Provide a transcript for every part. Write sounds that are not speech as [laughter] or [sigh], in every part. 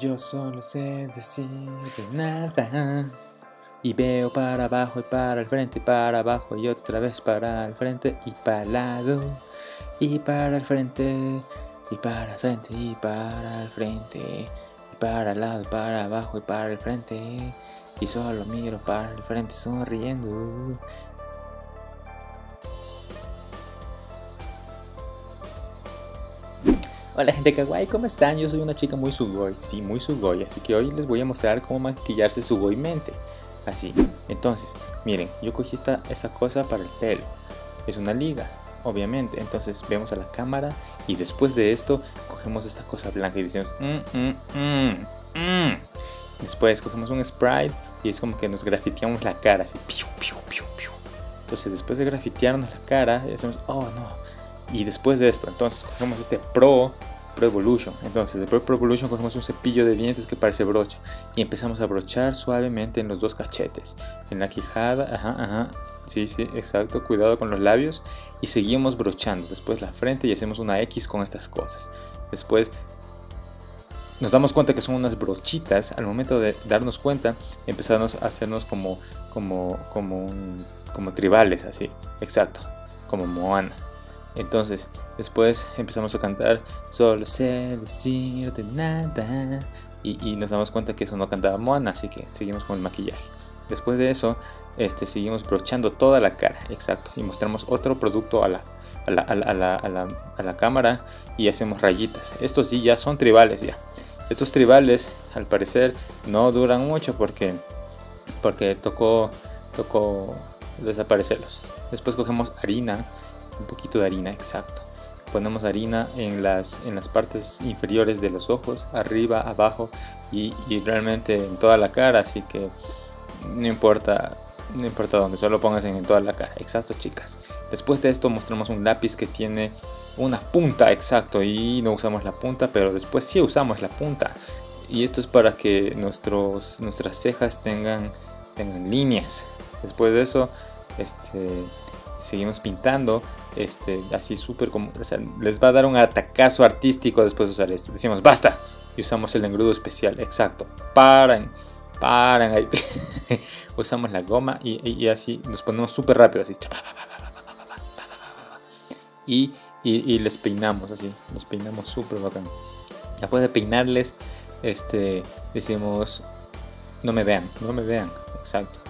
Yo solo sé decir nada. Y veo para abajo y para el frente y para abajo y otra vez para el frente y para el lado. Y para el frente y para el frente y para el frente. Y para el lado y para abajo y para el frente. Y solo miro para el frente sonriendo. Hola gente kawaii, ¿cómo están? Yo soy una chica muy sugoi, sí, muy sugoi, así que hoy les voy a mostrar cómo maquillarse sugoi mente. Así, entonces, miren, yo cogí esta, esta cosa para el pelo. Es una liga, obviamente. Entonces vemos a la cámara y después de esto cogemos esta cosa blanca y decimos mm, mm, mm, mm". Después cogemos un sprite y es como que nos grafiteamos la cara así. Piu, piu, piu, piu. Entonces después de grafitearnos la cara decimos, oh no. Y después de esto, entonces cogemos este Pro Pro Evolution. Entonces, de Pro, Evolution cogemos un cepillo de dientes que parece brocha y empezamos a brochar suavemente en los dos cachetes, en la quijada, ajá, ajá. Sí, sí, exacto, cuidado con los labios y seguimos brochando. Después la frente y hacemos una X con estas cosas. Después nos damos cuenta que son unas brochitas. Al momento de darnos cuenta, empezamos a hacernos como, como, como, como tribales, así, exacto, como Moana. Entonces, después empezamos a cantar Solo sé decir de nada. Y, nos damos cuenta que eso no cantaba Moana, así que seguimos con el maquillaje. Después de eso, este, seguimos brochando toda la cara, exacto. Y mostramos otro producto a la, a la, a la, a la, a la cámara y hacemos rayitas. Estos sí ya son tribales ya. Estos tribales, al parecer, no duran mucho porque, porque tocó, tocó desaparecerlos. Después cogemos harina un poquito de harina, exacto. Ponemos harina en las, en las partes inferiores de los ojos, arriba, abajo y, realmente en toda la cara, así que no importa no importa dónde, solo pongas en toda la cara. Exacto, chicas. Después de esto mostramos un lápiz que tiene una punta, exacto, y no usamos la punta, pero después sí usamos la punta. Y esto es para que nuestros, nuestras cejas tengan, tengan líneas. Después de eso, este, seguimos pintando, este, así súper como, les va a dar un atacazo artístico después de usar esto. Decimos, basta, y usamos el engrudo especial, exacto, paran, paran, ahí. [laughs] usamos la goma y, así nos ponemos súper rápido, así, y, y, les peinamos así, les peinamos súper bacán. Después de peinarles, este, decimos, no me vean, no me vean, exacto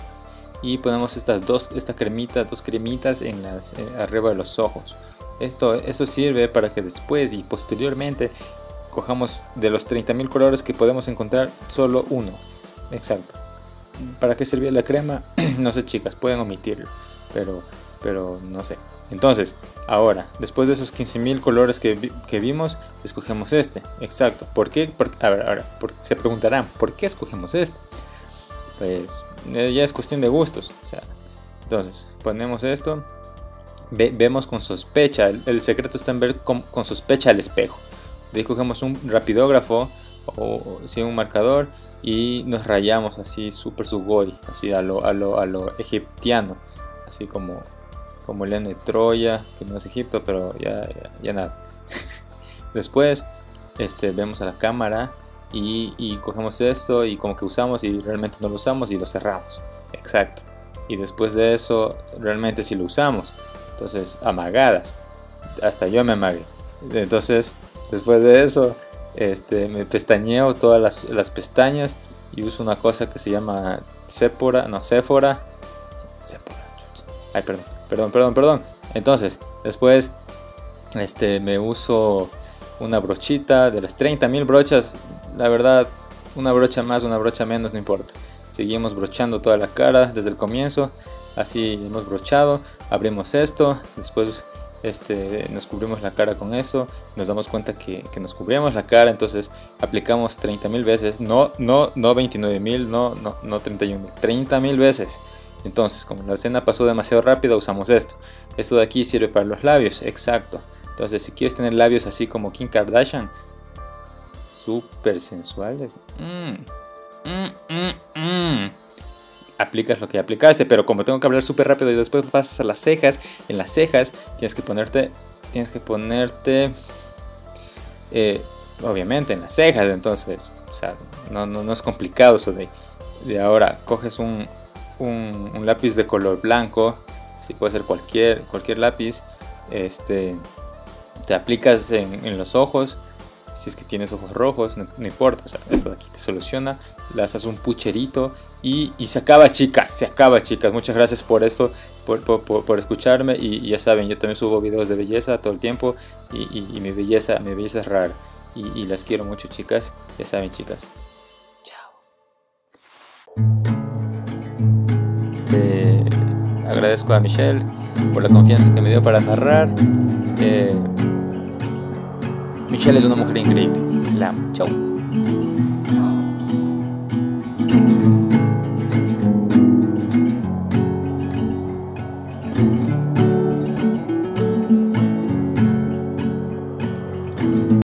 y ponemos estas dos esta cremita dos cremitas en las arriba de los ojos. Esto eso sirve para que después y posteriormente cojamos de los 30.000 colores que podemos encontrar solo uno. Exacto. Para qué servía la crema [clears throat] no sé chicas pueden omitirlo pero pero no sé. Entonces ahora después de esos 15.000 colores que, que, vimos escogemos este. Exacto. ¿por qué? a ver, ahora se preguntarán ¿por qué escogemos este? Pues eh, ya es cuestión de gustos. O sea, entonces, ponemos esto, vemos con sospecha, el, secreto está en ver con, sospecha al espejo. Ahí cogemos un rapidógrafo o, si un marcador y nos rayamos así super sugoi, así a lo, a lo, egiptiano, así como, como León de Troya, que no es Egipto, pero ya, ya, nada. [laughs] Después este, vemos a la cámara y, cogemos esto y como que usamos y realmente no lo usamos y lo cerramos. Exacto. Y después de eso, realmente si lo usamos. Entonces, amagadas. Hasta yo me amagué. Entonces, después de eso, este, me pestañeo todas las, las pestañas y uso una cosa que se llama Sephora, no, Sephora. Sephora, Ay, perdón, perdón, perdón, perdón. Entonces, después, este, me uso una brochita de las 30.000 brochas la verdad, una brocha más, una brocha menos, no importa. Seguimos brochando toda la cara desde el comienzo. Así hemos brochado. Abrimos esto. Después este, nos cubrimos la cara con eso. Nos damos cuenta que, nos cubrimos la cara. Entonces aplicamos 30 mil veces. No, no, no 29 mil, no, no, no 31 mil. 30 mil veces. Entonces, como la escena pasó demasiado rápido, usamos esto. Esto de aquí sirve para los labios, exacto. Entonces, si quieres tener labios así como Kim Kardashian, súper sensuales. Mm, mm, mm, Aplicas lo que aplicaste, pero como tengo que hablar súper rápido y después pasas a las cejas, en las cejas tienes que ponerte, tienes que ponerte, eh, obviamente en las cejas, entonces, o sea, no, no, es complicado eso de, de ahora, coges un, un, un, lápiz de color blanco, si puede ser cualquier, cualquier lápiz, este, te aplicas en, los ojos, si es que tienes ojos rojos, no, importa, esto de aquí te soluciona, le haces un pucherito y, se acaba chicas, se acaba chicas, muchas gracias por esto, por, por, por, escucharme y, ya saben, yo también subo videos de belleza todo el tiempo y, y mi belleza, mi belleza es rara y, las quiero mucho chicas, ya saben chicas, chao. Eh, agradezco a Michelle por la confianza que me dio para narrar. Eh, Michelle es una mujer increíble. La amo. Chau.